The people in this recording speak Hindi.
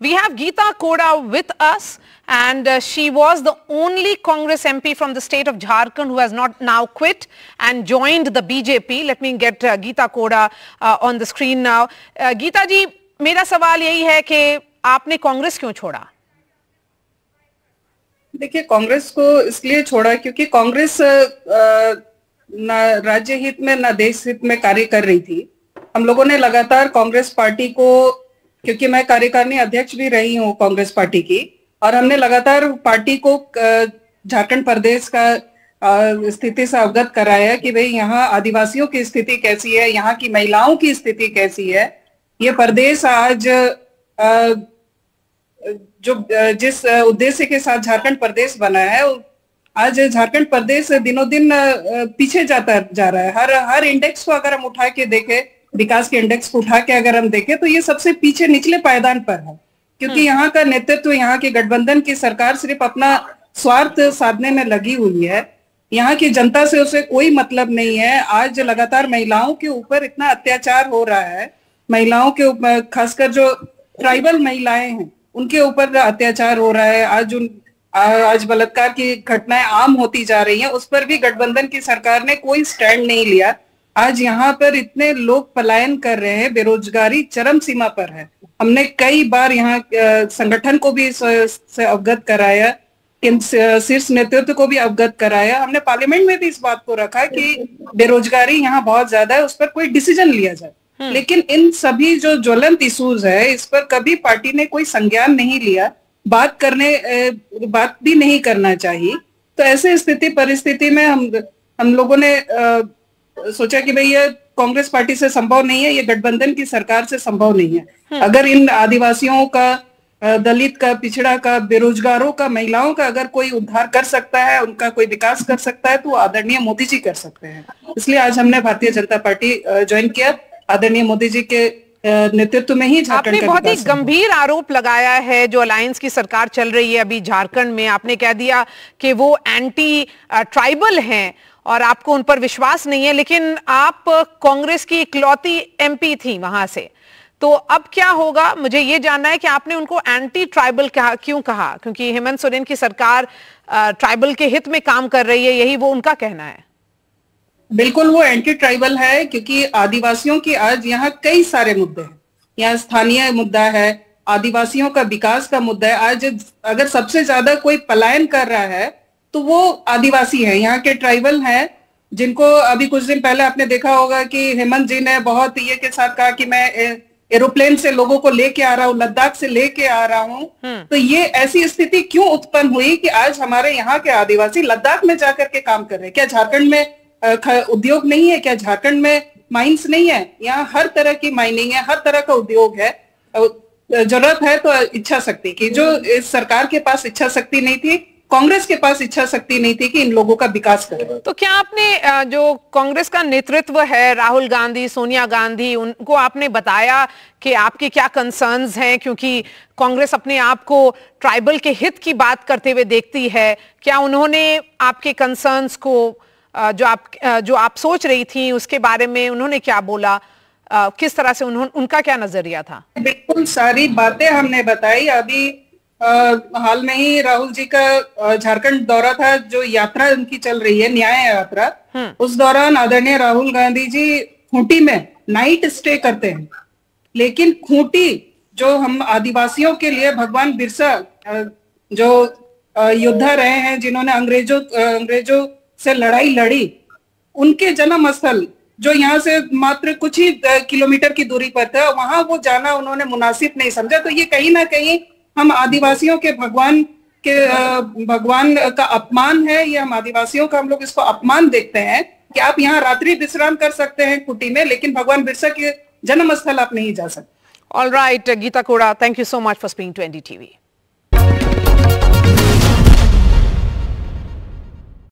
We have Geeta Koda with us and uh, she was the only Congress MP from the state of Jharkhand who has not now quit and joined the BJP. Let me get uh, Geeta Koda uh, on the screen now. Uh, Geeta ji, मेरा सवाल यही है कि आपने कांग्रेस क्यों छोड़ा देखिए कांग्रेस को इसलिए छोड़ा क्योंकि कांग्रेस न राज्य हित में न देश हित में कार्य कर रही थी हम लोगों ने लगातार कांग्रेस पार्टी को क्योंकि मैं कार्यकारिणी अध्यक्ष भी रही हूँ कांग्रेस पार्टी की, और हमने लगातार पार्टी को झारखंड प्रदेश का स्थिति से अवगत कराया कि भाई यहाँ आदिवासियों की स्थिति कैसी है, यहाँ की महिलाओं की स्थिति कैसी है। ये प्रदेश आज जो जिस उद्देश्य के साथ झारखंड प्रदेश बना है आज झारखंड प्रदेश दिनों दिन पीछे जाता जा रहा है। हर हर इंडेक्स को अगर हम उठा के देखें विकास के इंडेक्स को उठा के अगर हम देखें तो ये सबसे पीछे निचले पायदान पर है। क्योंकि हम्म। यहाँ का नेतृत्व यहाँ के गठबंधन की सरकार सिर्फ़ अपना स्वार्थ साधने में लगी हुई है। यहाँ की जनता से उसे कोई मतलब नहीं है। आज लगातार महिलाओं के ऊपर इतना अत्याचार हो रहा है। महिलाओं के ऊपर खासकर जो ट्राइबल महिलाएँ हैं उनके ऊपर अत्याचार हो रहा है। आज उन आज बलात्कार की घटनाएँ आम होती जा रही हैं। उस पर भी गठबंधन की सरकार ने कोई स्टैंड नहीं लिया। आज यहाँ पर इतने लोग पलायन कर रहे हैं बेरोजगारी चरम सीमा पर है। हमने कई बार यहाँ संगठन को भी से अवगत कराया शीर्ष नेतृत्व को भी अवगत कराया। हमने पार्लियामेंट में भी इस बात को रखा कि बेरोजगारी यहाँ बहुत ज़्यादा है उस पर कोई डिसीज़न लिया जाए। हम्म। लेकिन इन सभी जो ज्वलंत इशूज है इस पर कभी पार्टी ने कोई संज्ञान नहीं लिया। बात करने बात भी नहीं करना चाहिए। तो ऐसे स्थिति परिस्थिति में हम हम लोगों ने सोचा कि भाई ये कांग्रेस पार्टी से संभव नहीं है ये गठबंधन की सरकार से संभव नहीं है। अगर इन आदिवासियों का दलित का पिछड़ा का बेरोजगारों का महिलाओं का अगर कोई उद्धार कर सकता है उनका कोई विकास कर सकता है तो आदरणीय मोदी जी कर सकते हैं। इसलिए आज हमने भारतीय जनता पार्टी ज्वाइन किया। आदरणीय मोदी जी के नेतृत्व में ही आपने बहुत ही गंभीर आरोप लगाया है जो अलायंस की सरकार चल रही है अभी झारखंड में। आपने कह दिया कि वो एंटी ट्राइबल हैं। और आपको उन पर विश्वास नहीं है, लेकिन आप कांग्रेस की इकलौती एमपी थी वहाँ से। तो अब क्या होगा? मुझे ये जानना है कि आपने उनको एंटी ट्राइबल कहा, क्यों कहा? क्योंकि हेमंत सोरेन की सरकार ट्राइबल के हित में काम कर रही है, यही वो उनका कहना है। बिल्कुल, वो एंटी ट्राइबल है, क्योंकि आदिवासियों की आज यहाँ कई सारे मुद्दे हैं। यहाँ स्थानीय मुद्दा है, आदिवासियों का विकास का मुद्दा है। आज अगर सबसे ज़्यादा कोई पलायन कर रहा है तो वो आदिवासी है यहाँ के ट्राइबल हैं जिनको अभी कुछ दिन पहले आपने देखा होगा कि हेमंत जी ने बहुत ये के साथ कहा कि मैं एरोप्लेन से लोगों को लेके आ रहा हूँ लद्दाख से लेके आ रहा हूँ। हम्म। तो ये ऐसी स्थिति क्यों उत्पन्न हुई कि आज हमारे यहाँ के आदिवासी लद्दाख में जाकर के काम कर रहे हैं? क्या झारखंड में उद्योग नहीं है? क्या झारखंड में माइंस नहीं है? यहाँ हर तरह की माइनिंग है हर तरह का उद्योग है। ज़रूरत है तो इच्छा शक्ति की जो इस सरकार के पास इच्छा शक्ति नहीं थी कांग्रेस के पास इच्छा शक्ति नहीं थी कि इन लोगों का विकास करे। तो क्या आपने जो कांग्रेस का नेतृत्व है राहुल गांधी सोनिया गांधी उनको आपने बताया कि आपके क्या कंसर्न्स हैं? क्योंकि कांग्रेस अपने आप को ट्राइबल के हित की बात करते हुए देखती है। क्या उन्होंने आपके कंसर्न्स को जो आप जो आप सोच रही थी उसके बारे में उन्होंने क्या बोला? किस तरह से उन्होंने उनका क्या नज़रिया था? बिल्कुल सारी बातें हमने बताई। अभी हाल में ही राहुल जी का झारखंड दौरा था जो यात्रा उनकी चल रही है न्याय यात्रा हम्म। उस दौरान आदरणीय राहुल गांधी जी खूंटी में नाइट स्टे करते हैं लेकिन खूंटी जो हम आदिवासियों के लिए भगवान बिरसा जो योद्धा रहे हैं जिन्होंने अंग्रेज़ों अंग्रेज़ों से लड़ाई लड़ी उनके जन्म स्थल जो यहाँ से मात्र कुछ ही किलोमीटर की दूरी पर था वहाँ वो जाना उन्होंने मुनासिब नहीं समझा तो ये कहीं ना कहीं हम आदिवासियों के भगवान के भगवान का अपमान है, ये हम आदिवासियों का हम लोग इसको अपमान देखते हैं कि आप यहाँ रात्रि विश्राम कर सकते हैं कुटी में, लेकिन भगवान बिरसा के जन्म स्थल आप नहीं जा सकते। All right Gita Koda thank you so much for speaking twenty TV